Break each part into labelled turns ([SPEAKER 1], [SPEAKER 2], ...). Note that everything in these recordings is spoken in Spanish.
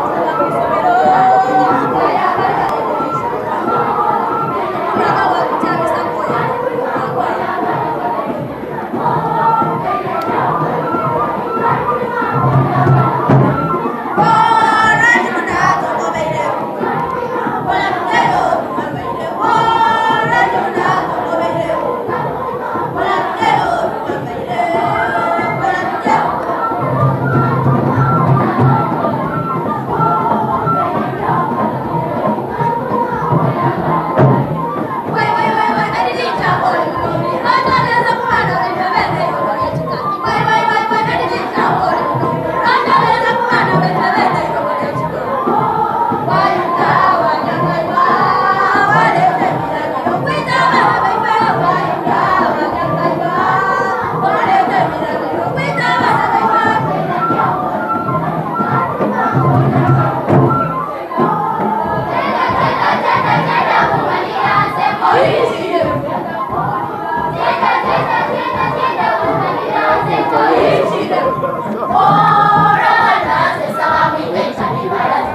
[SPEAKER 1] pero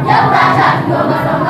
[SPEAKER 1] Yang baca.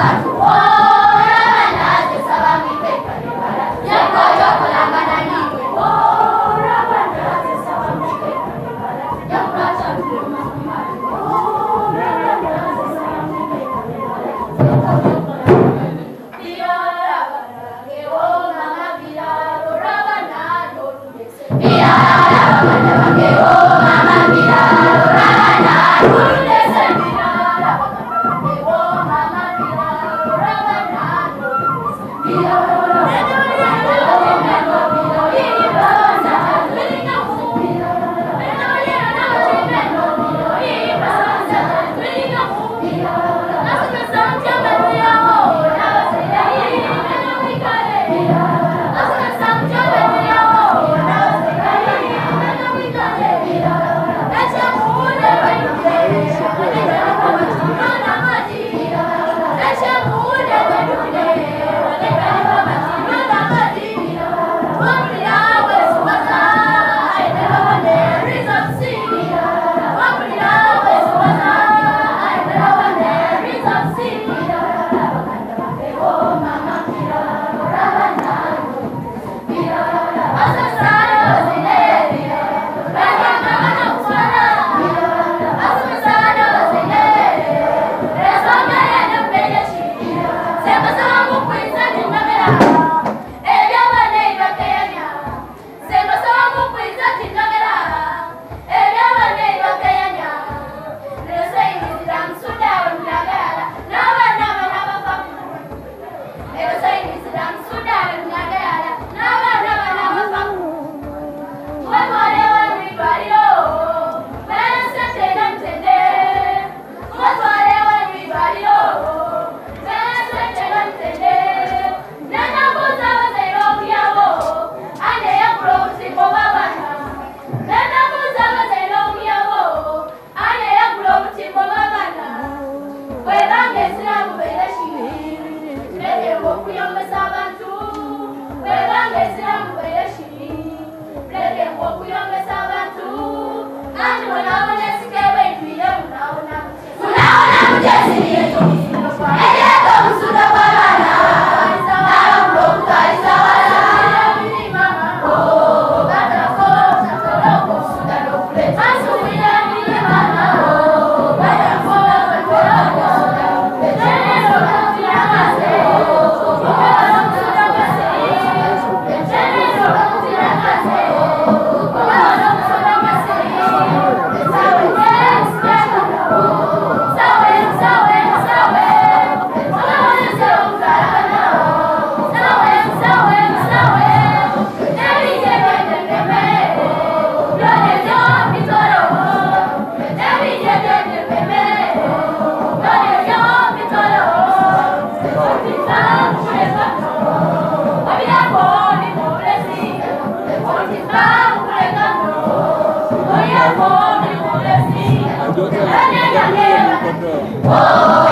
[SPEAKER 1] clase Obrigado.